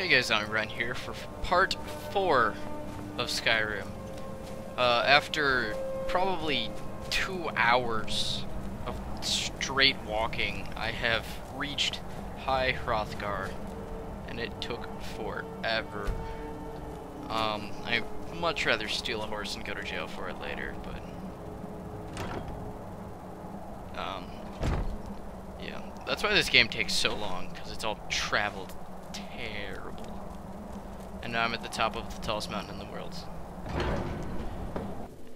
Hey guys, I'm Ren here for part 4 of Skyrim. Uh, after probably two hours of straight walking, I have reached High Hrothgar, and it took forever. Um, I'd much rather steal a horse and go to jail for it later, but... Um, yeah, that's why this game takes so long, because it's all traveled terrible. And now I'm at the top of the tallest mountain in the world.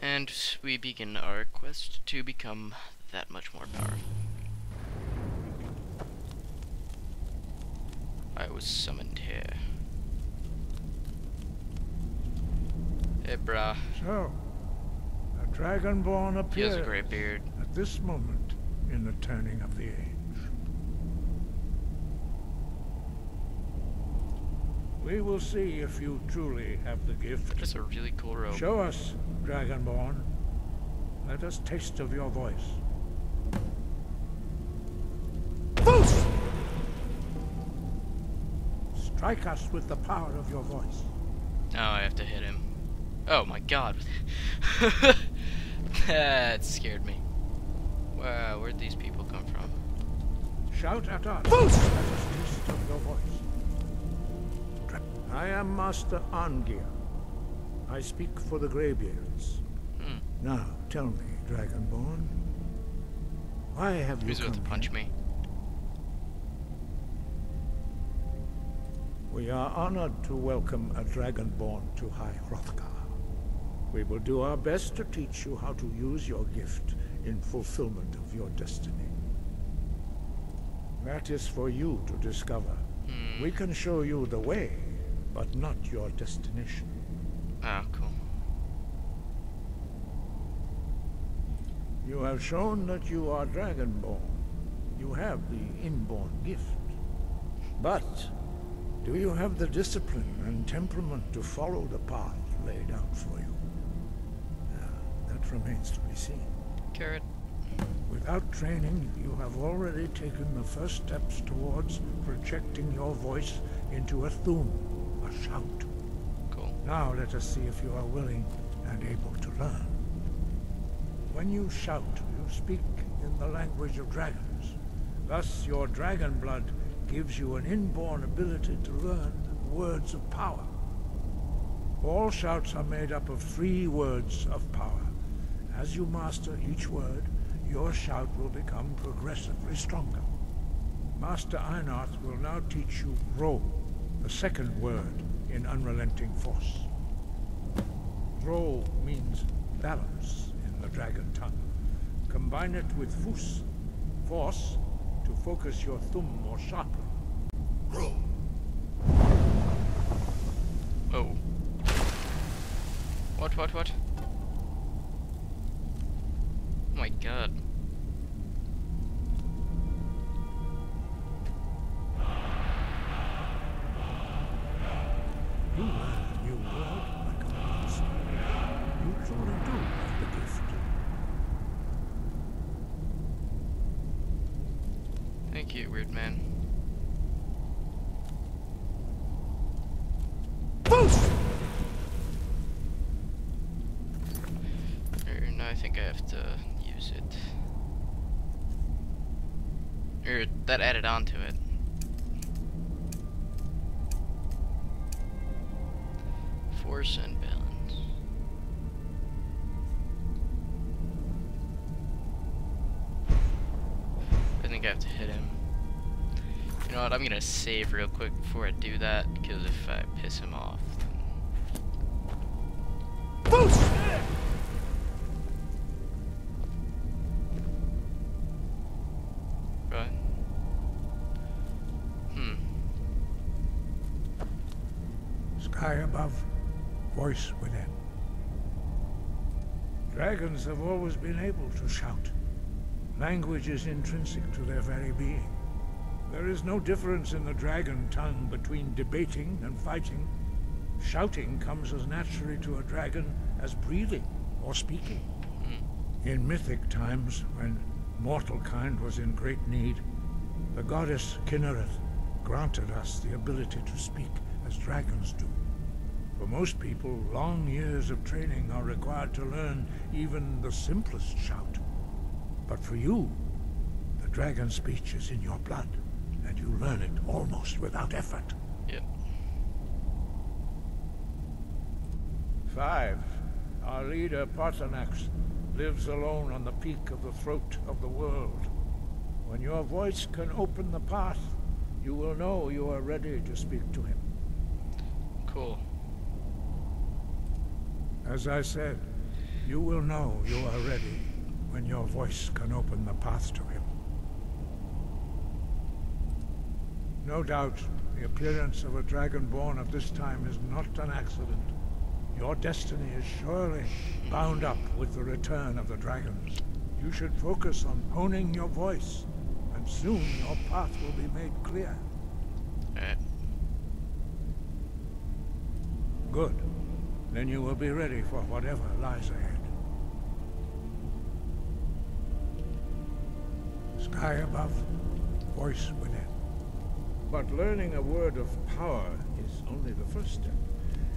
And we begin our quest to become that much more powerful. I was summoned here. Hey, brah. So, a dragonborn appears. He has a great beard. at this moment in the turning of the age. We will see if you truly have the gift. That's a really cool robe. Show us, Dragonborn. Let us taste of your voice. Voos! Strike us with the power of your voice. Now I have to hit him. Oh my god. that scared me. Wow, where'd these people come from? Shout at us. Voos! Let us taste of your voice. I am Master Arngeir. I speak for the Greybeards. Hmm. Now, tell me, Dragonborn, why have you Who's to come punch me? We are honored to welcome a Dragonborn to High Hrothgar. We will do our best to teach you how to use your gift in fulfillment of your destiny. That is for you to discover. Hmm. We can show you the way, but not your destination. Oh, cool. You have shown that you are Dragonborn. You have the inborn gift. But do you have the discipline and temperament to follow the path laid out for you? Ah, that remains to be seen. Carrot. Without training, you have already taken the first steps towards projecting your voice into a Thu'um, a shout. Cool. Now let us see if you are willing and able to learn. When you shout, you speak in the language of dragons. Thus, your dragon blood gives you an inborn ability to learn words of power. All shouts are made up of three words of power. As you master each word, your shout will become progressively stronger. Master Einarth will now teach you Ro, the second word in Unrelenting Force. Ro means balance in the dragon tongue. Combine it with Fus, force, to focus your Thu'um more sharply. Ro. Oh. What, what, what? Oh my god. Thank weird man. No, I think I have to use it. Er, that added on to it. Force and balance. I think I have to hit him. What, I'm gonna save real quick before I do that, because if I piss him off, Fus! Right. Hmm. Sky above, voice within. Dragons have always been able to shout. Language is intrinsic to their very being. There is no difference in the dragon tongue between debating and fighting. Shouting comes as naturally to a dragon as breathing or speaking. Hmm. In mythic times, when mortal kind was in great need, the goddess Kynareth granted us the ability to speak as dragons do. For most people, long years of training are required to learn even the simplest shout. But for you, the dragon speech is in your blood, and you learn it almost without effort. Yep. Five. Our leader, Paarthurnax, lives alone on the peak of the throat of the world. When your voice can open the path, you will know you are ready to speak to him. Cool. As I said, you will know you are ready when your voice can open the path to him. No doubt, the appearance of a dragonborn at this time is not an accident. Your destiny is surely bound up with the return of the dragons. You should focus on honing your voice, and soon your path will be made clear. Alright. Good. Then you will be ready for whatever lies ahead. Sky above, voice within. But learning a word of power is only the first step.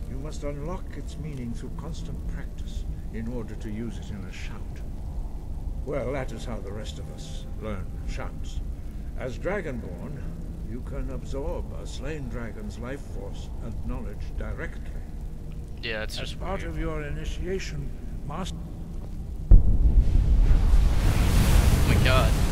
You must unlock its meaning through constant practice in order to use it in a shout. Well, that is how the rest of us learn shouts. As Dragonborn, you can absorb a slain dragon's life force and knowledge directly. Yeah, that's As just part weird. of your initiation, Master... Oh my god.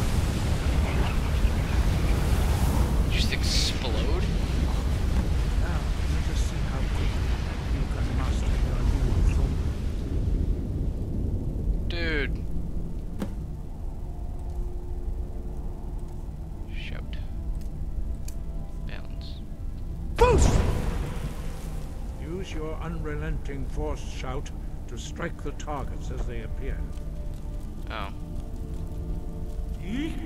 Unrelenting force shout to strike the targets as they appear. Oh. Use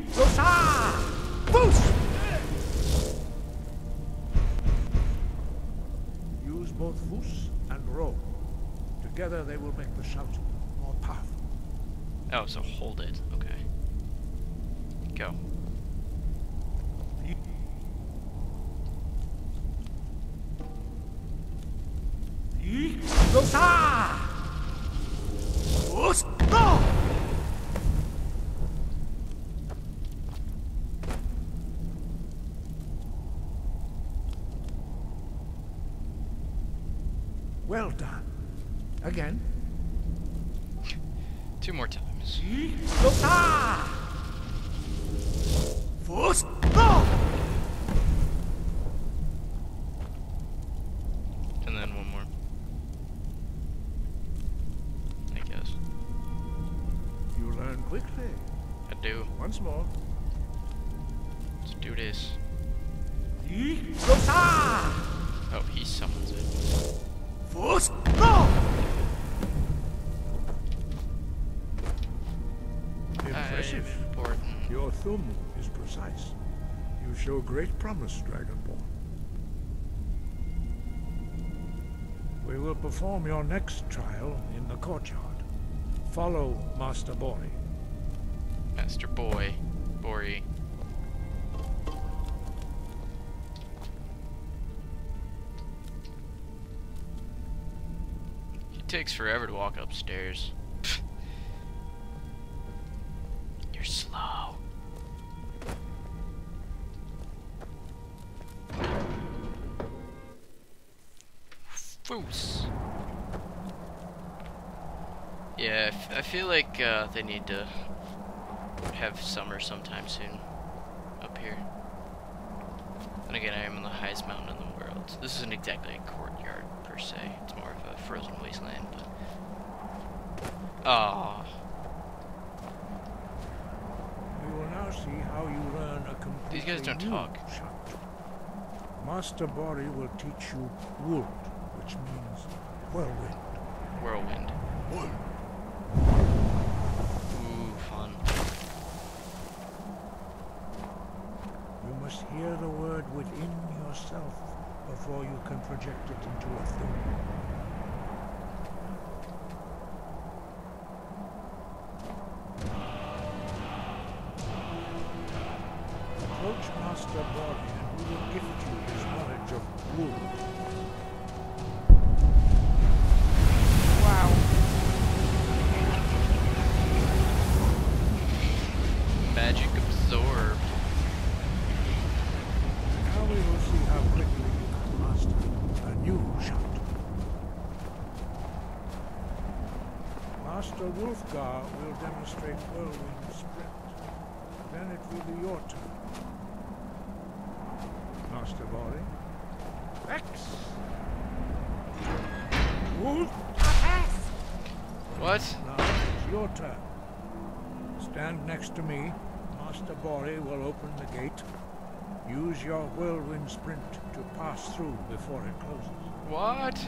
both Fus and Ro. Together they will make the shout more powerful. Oh, so hold it. Okay. Go. Well done. Again. Two more times. First, go! And then one more. I guess. You learn quickly. I do. Once more. Let's do this. Oh, he summons it. Impressive. Important. Your Thu'um is precise. You show great promise, Dragonborn. We will perform your next trial in the courtyard. Follow Master Borri. Master Boy. Borri. Takes forever to walk upstairs. You're slow. Foos. Yeah, I feel like uh, they need to have summer sometime soon up here. And again, I am on the highest mountain in the world. This isn't exactly a courtyard per se. It's more frozen wasteland. But ah, We will now see how you learn a These guys don't talk. Master Borri will teach you Wuld, which means whirlwind. whirlwind. Ooh, fun. You must hear the word within yourself before you can project it into a thing. Master Bond who will gift you his knowledge of Wuld. magic absorb. Now we will see how quickly you can master a new shot. Master Wulfgar will demonstrate whirlwind sprint. Then it will be your turn. Master Borri. X. Wolf. What? Now it's your turn. Stand next to me. Master Borri will open the gate. Use your whirlwind sprint to pass through before it closes. What?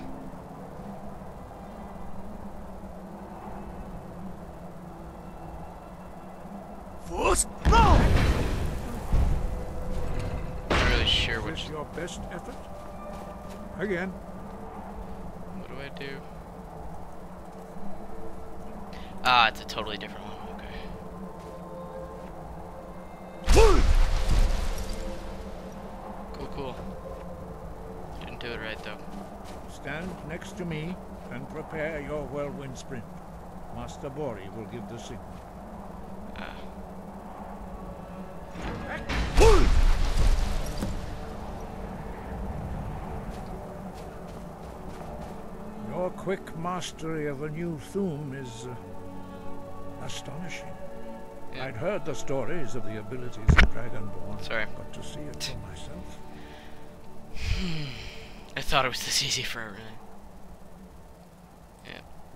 Best effort? Again. What do I do? Ah, it's a totally different one. Okay. Cool, cool. Didn't do it right though. Stand next to me and prepare your whirlwind sprint. Master Borri will give the signal. Quick mastery of a new Thu'um is uh, astonishing. Yeah. I'd heard the stories of the abilities of Dragonborn. Sorry. Got to see it for myself. I thought it was this easy for everything.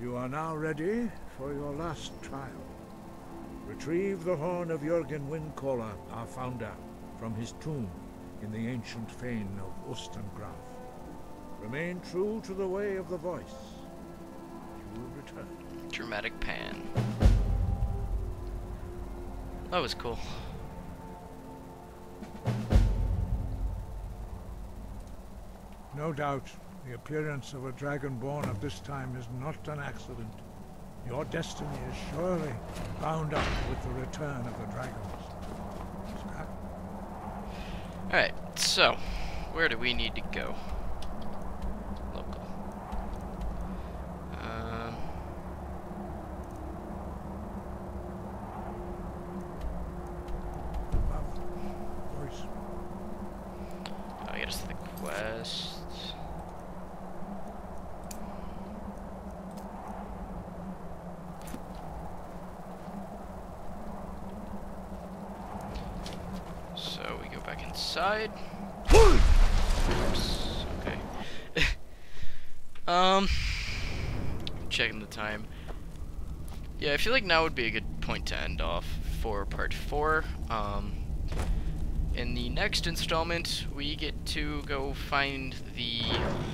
You are now ready for your last trial. Retrieve the horn of Jurgen Windcaller, our founder, from his tomb in the ancient fane of Ustengrav. Remain true to the way of the voice. Will return. Dramatic pan. That was cool. No doubt, the appearance of a dragonborn of this time is not an accident. Your destiny is surely bound up with the return of the dragons. Alright, so, where do we need to go? Local. Um, Love. Voice. I quest. So we go back inside. Oops. Okay. um, checking the time. Yeah, I feel like now would be a good point to end off for part four. Um, in the next installment, we get to go find the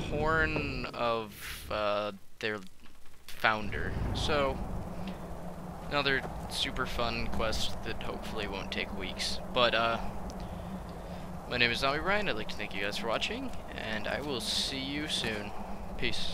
horn of uh, their founder. So, another super fun quest that hopefully won't take weeks. But, uh, my name is Zombie Brian. I'd like to thank you guys for watching, and I will see you soon. Peace.